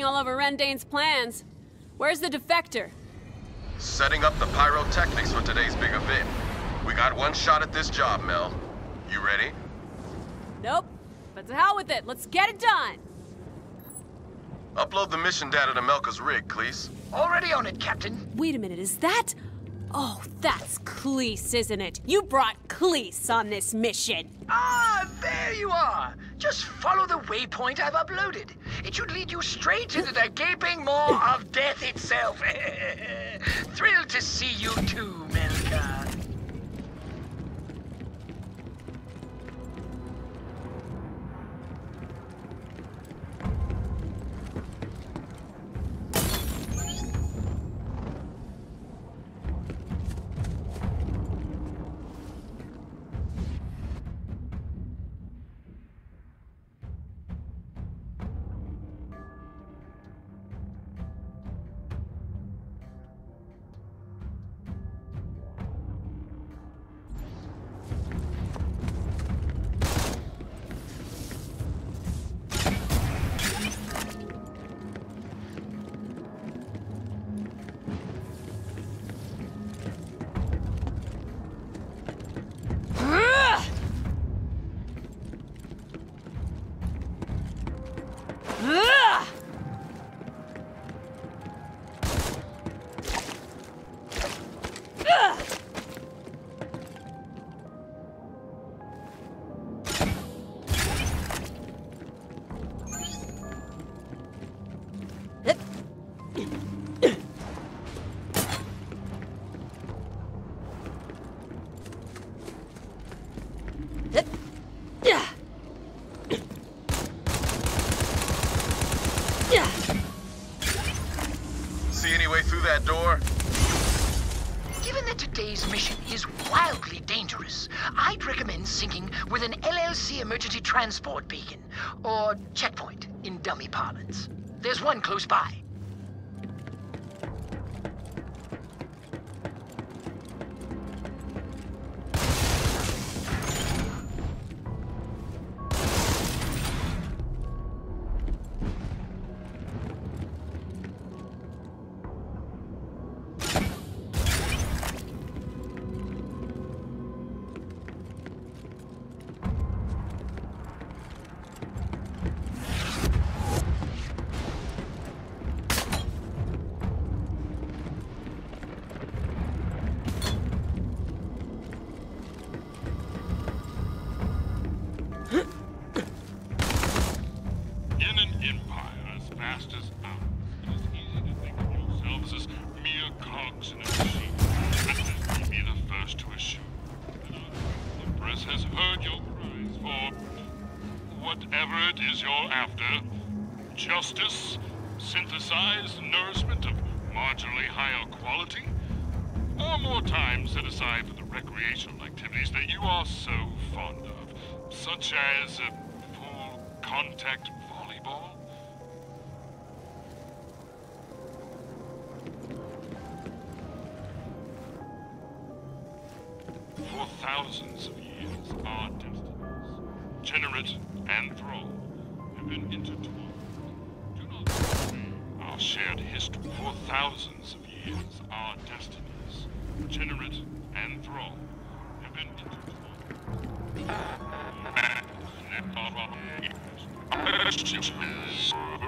all over Rendain's plans. Where's the defector? Setting up the pyrotechnics for today's big event. We got one shot at this job, Mel. You ready? Nope. But to hell with it. Let's get it done. Upload the mission data to Mellka's rig, Kleese. Already on it, Captain. Wait a minute, is that... Oh, that's Kleese, isn't it? You brought Kleese on this mission. Ah, there you are. Just follow the waypoint I've uploaded. It should lead you straight into the gaping maw of death itself. Thrilled to see you too, Mellka. See any way through that door? Given that today's mission is wildly dangerous, I'd recommend syncing with an LLC emergency transport beacon, or checkpoint in dummy parlance. There's one close by. As ours, it is easy to think of yourselves as mere cogs in a machine. Let me be the first to assume that our Empress has heard your cries for whatever it is you're after. Justice, synthesized nourishment of marginally higher quality, or more time set aside for the recreational activities that you are so fond of, such as uh, full contact thousands of years, our destinies, Jennerit and Thrall, have been intertwined. Do not our shared history. For thousands of years, our destinies, Jennerit and Thrall, have been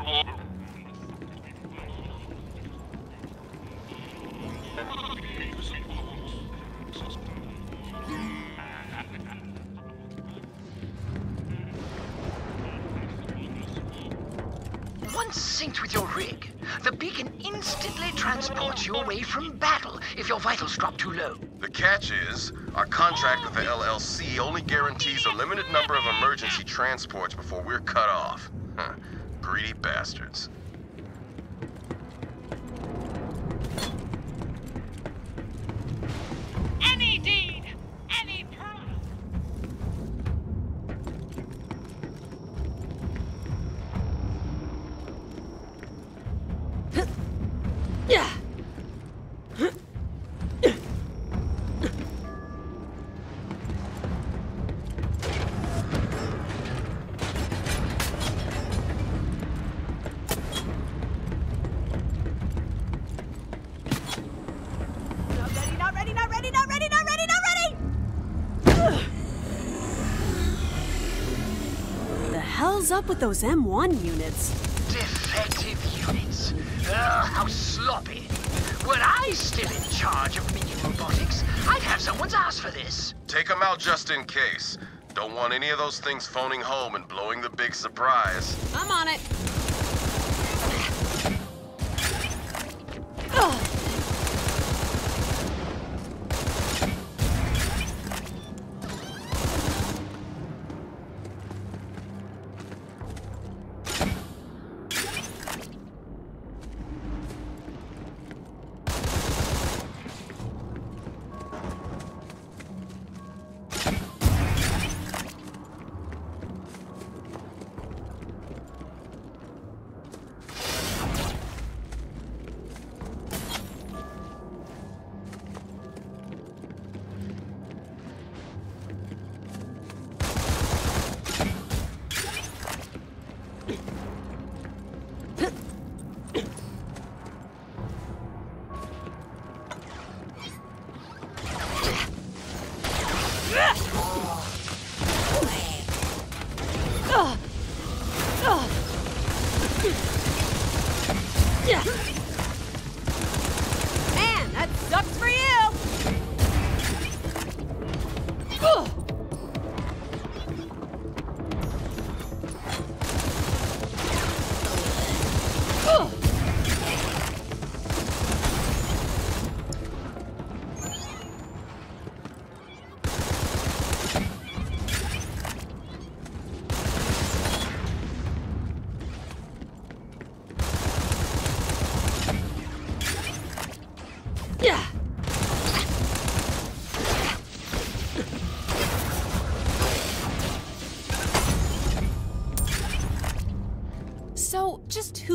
Once transports you away from battle if your vitals drop too low. The catch is, our contract with the LLC only guarantees a limited number of emergency transports before we're cut off. Huh. Greedy bastards. Up with those M1 units? Defective units. Ugh, how sloppy. Were I still in charge of minion robotics, I'd have someone's ass for this. Take them out just in case. Don't want any of those things phoning home and blowing the big surprise. I'm on it.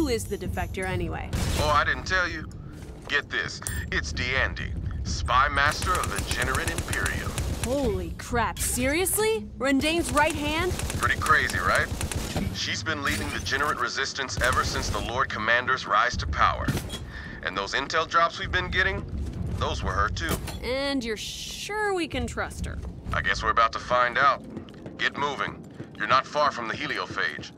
Who is the defector anyway? Oh, I didn't tell you? Get this. It's Deande, spy master of the Jennerit Imperium. Holy crap, seriously? Rendain's right hand? Pretty crazy, right? She's been leading the Jennerit resistance ever since the Lord Commander's rise to power. And those intel drops we've been getting, those were her too. And you're sure we can trust her? I guess we're about to find out. Get moving. You're not far from the heliophage.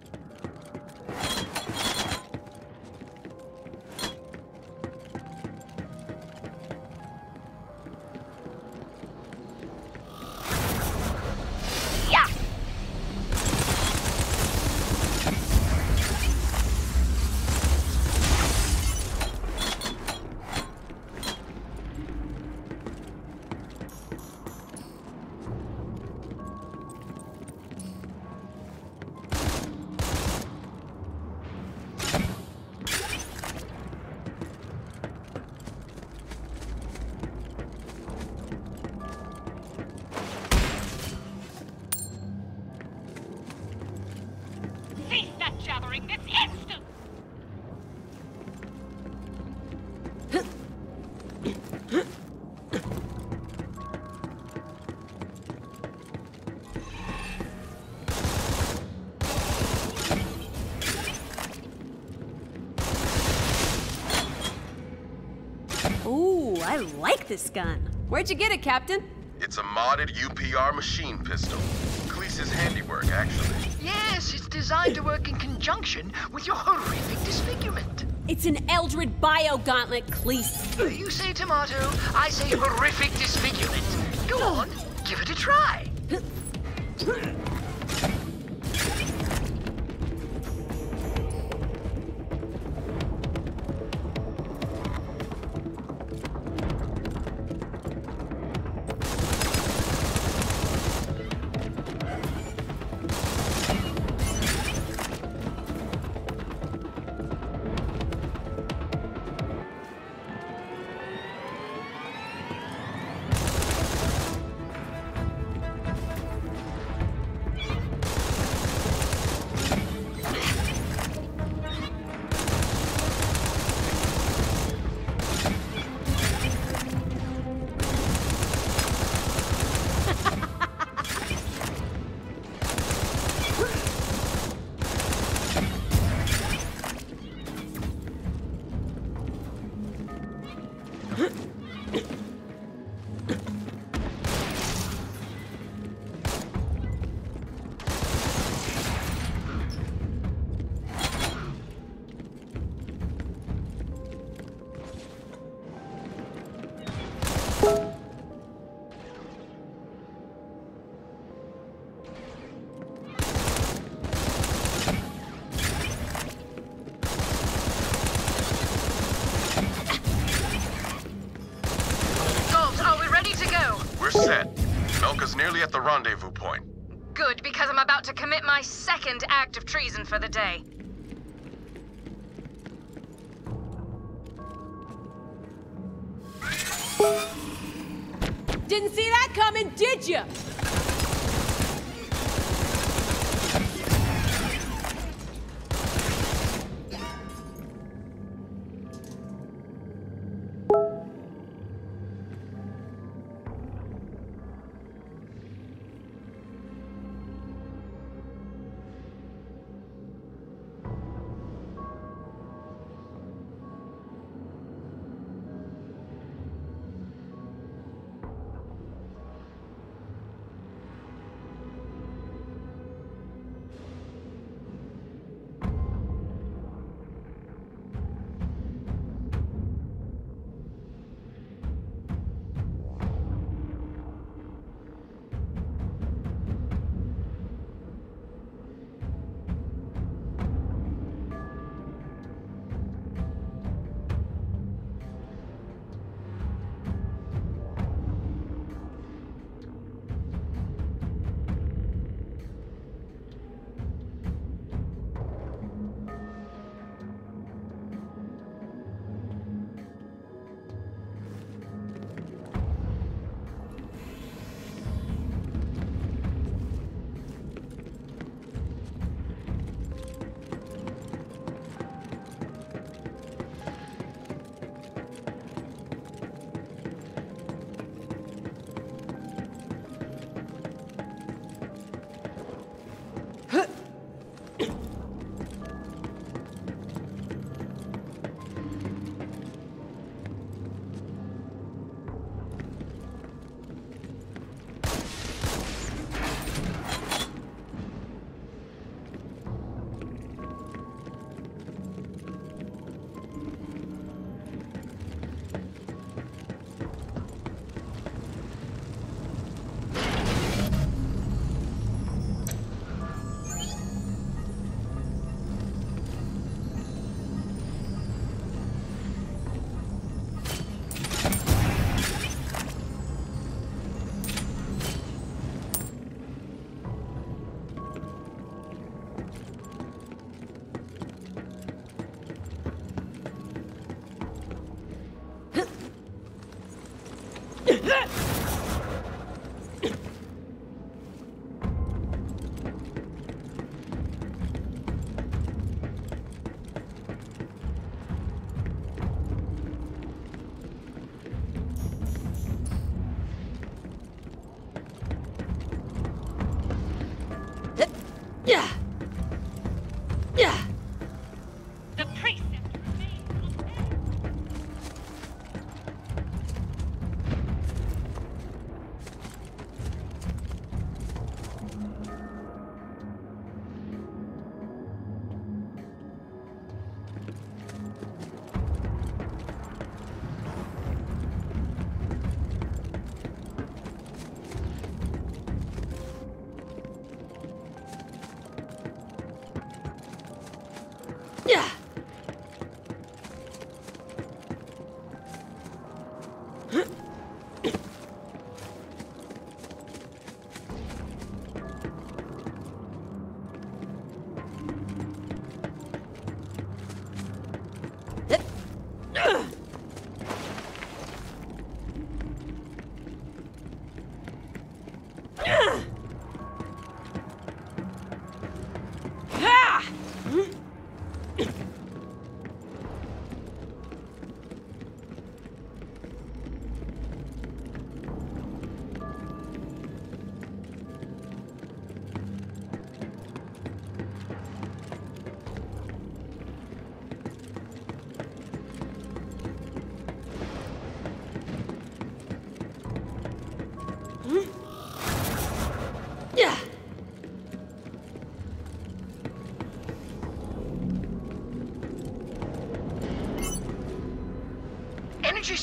I like this gun. Where'd you get it, Captain? It's a modded UPR machine pistol. Kleese's handiwork, actually. Yes, it's designed to work in conjunction with your horrific disfigurement. It's an Eldrid Bio Gauntlet, Kleese. You say tomato, I say horrific disfigurement. Go on, give it a try. day.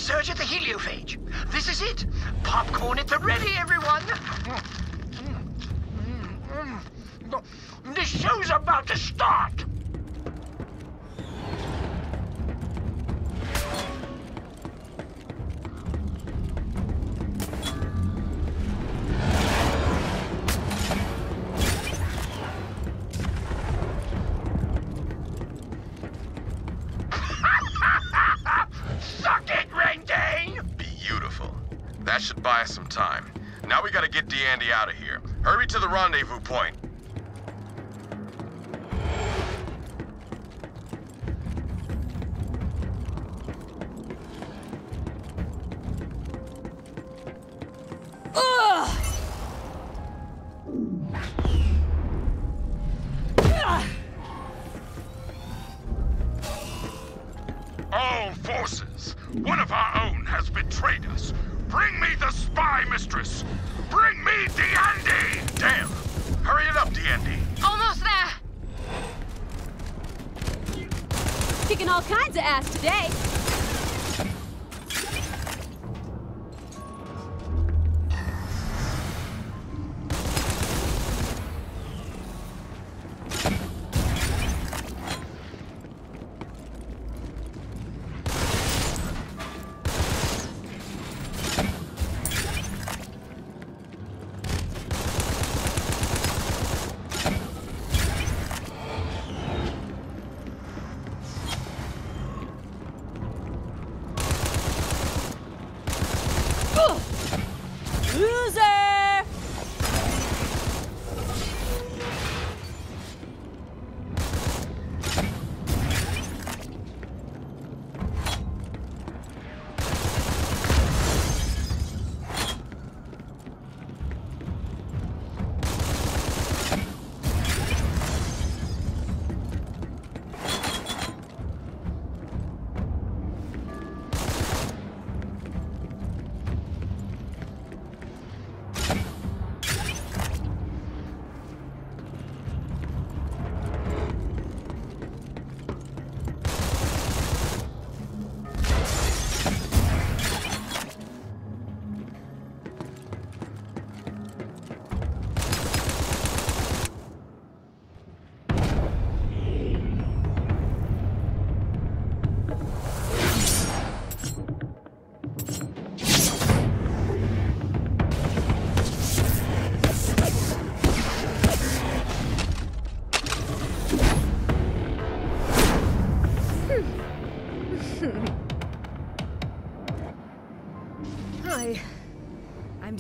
Surge at the heliophage. This is it. Popcorn at the ready, everyone. The show's about to start. Buy us some time. Now we gotta get Deande out of here. Hurry to the rendezvous point.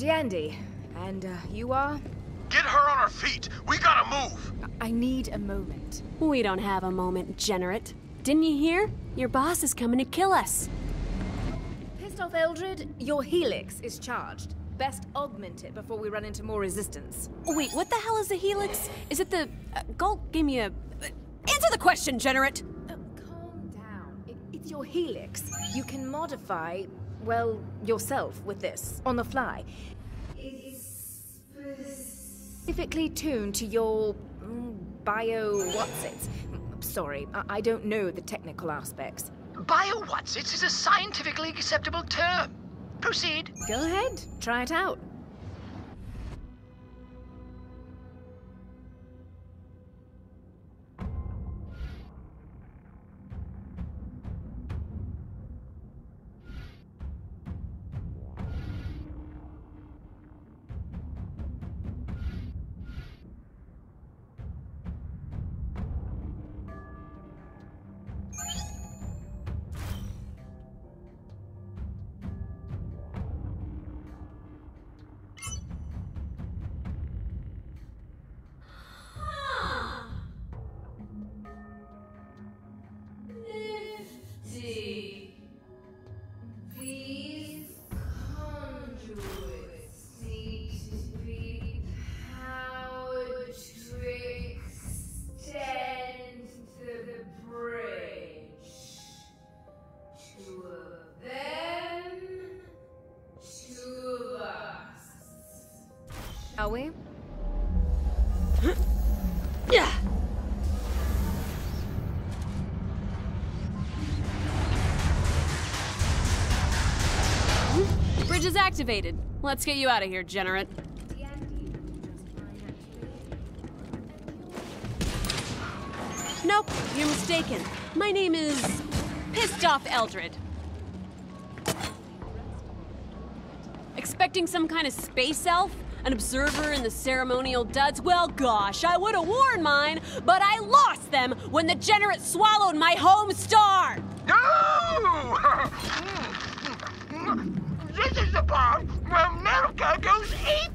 I'm and uh, you are? Get her on her feet. We gotta move. I need a moment. We don't have a moment, Jennerit. Didn't you hear? Your boss is coming to kill us. Pissed off Eldrid, your helix is charged. Best augment it before we run into more resistance. Wait, what the hell is a helix? Is it the. Uh, Gulk gave me a. Uh, answer the question, Jennerit! Uh, calm down. It, it's your helix. You can modify, well, yourself with this on the fly. It's specifically tuned to your mm, bio what's it. Sorry, I, I don't know the technical aspects. Bio what's it is a scientifically acceptable term. Proceed. Go ahead, try it out. Are we? Yeah! bridge is activated. Let's get you out of here, Jennerit. Nope, you're mistaken. My name is Pissed Off Eldrid. Expecting some kind of space elf? An observer in the ceremonial duds? Well, gosh, I would have worn mine, but I lost them when the Jennerit swallowed my home star! No! this is the part where America goes ape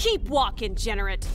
Keep walking, Jennerit.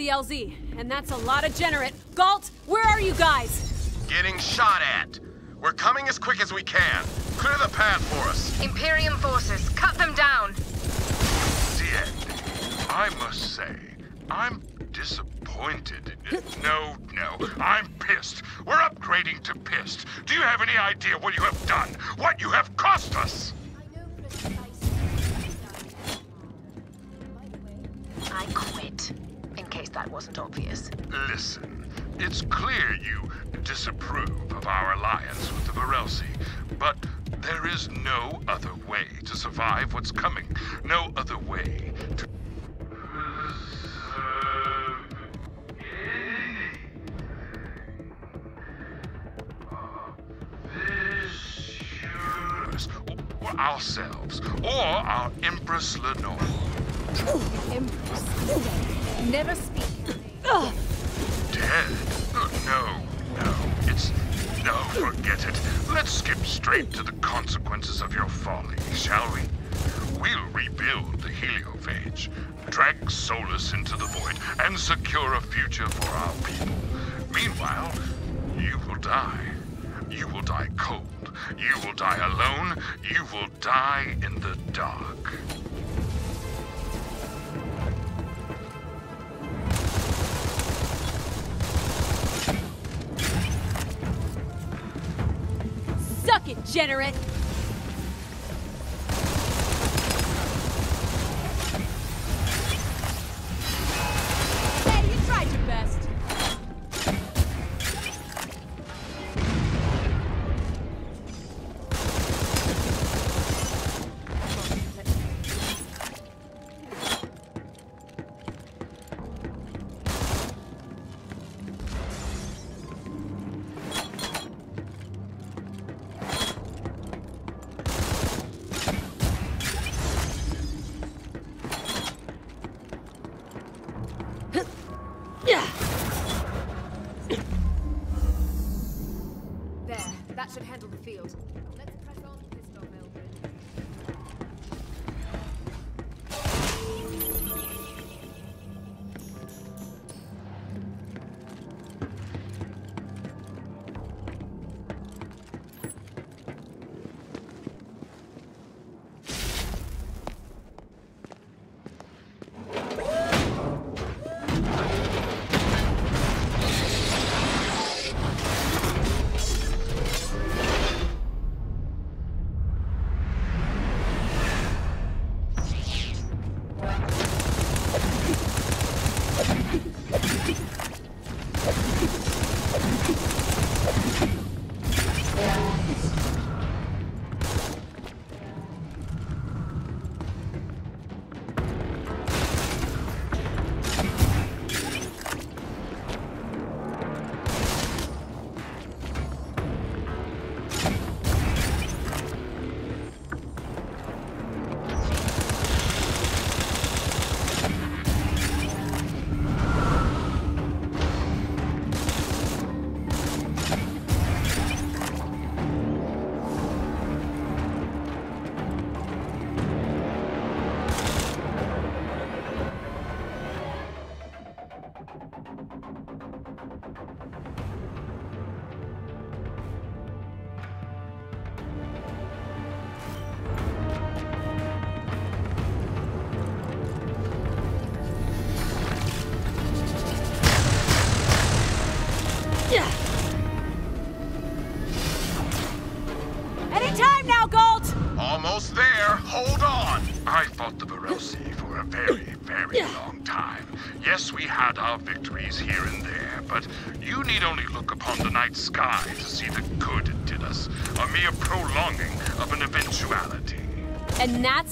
The LZ, and that's a lot of Jennerit. Ghalt, where are you guys? Getting shot at. We're coming as quick as we can. Clear the path for us. Imperium forces, cut them down. Deande, I must say, I'm disappointed. No, no, I'm pissed. We're upgrading to pissed. Do you have any idea what you have done? What you have In that wasn't obvious. Listen, it's clear you disapprove of our alliance with the Varelsi, but there is no other way to survive what's coming. No other way to. Or ourselves, or our Empress Lenore. Empress. Never No, forget it. Let's skip straight to the consequences of your folly, shall we? We'll rebuild the heliophage, drag Solus into the void, and secure a future for our people. Meanwhile, you will die. You will die cold. You will die alone. You will die in the dark. Suck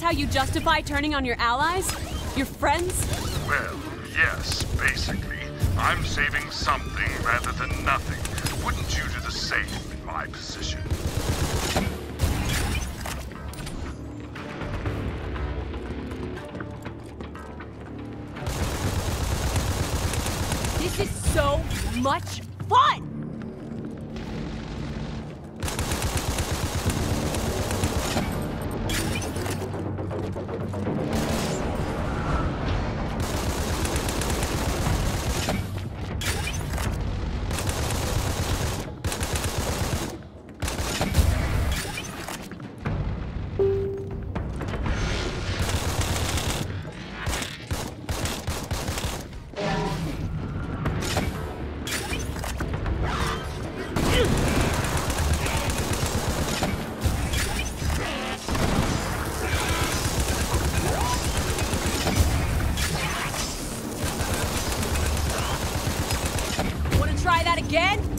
how you justify turning on your allies? Your friends? Well, yes, basically. I'm saving something rather than nothing. Wouldn't you do the same in my position? This is so much fun! Again?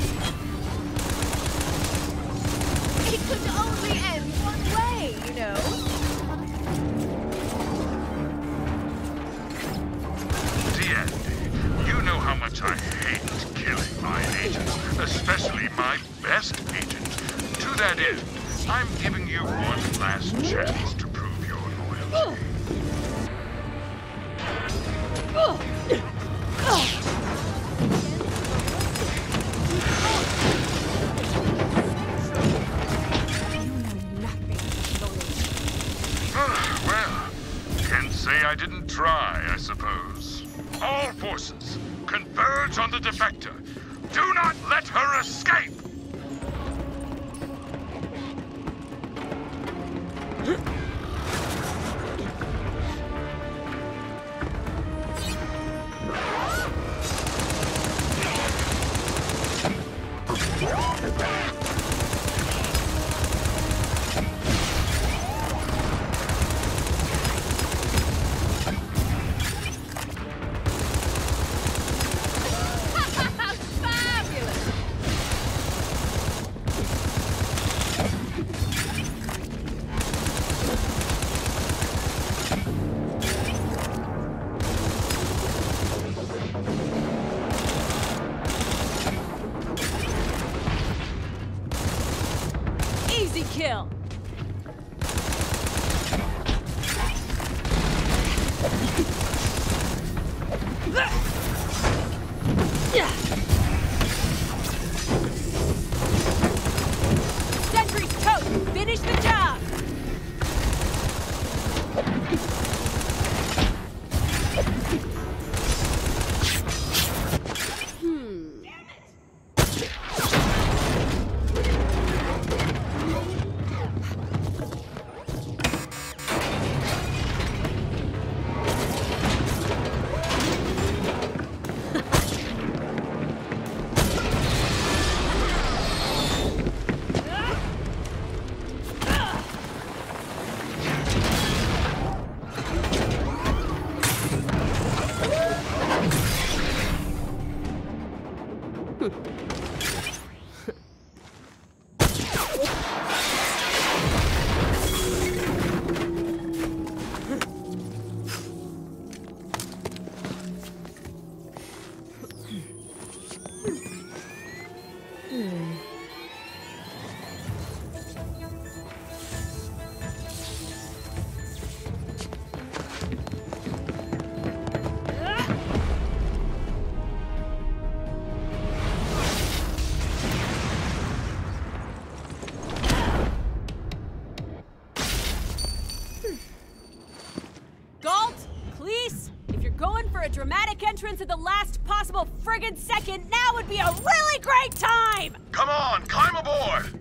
entrance at the last possible friggin' second, now would be a really great time! Come on, climb aboard!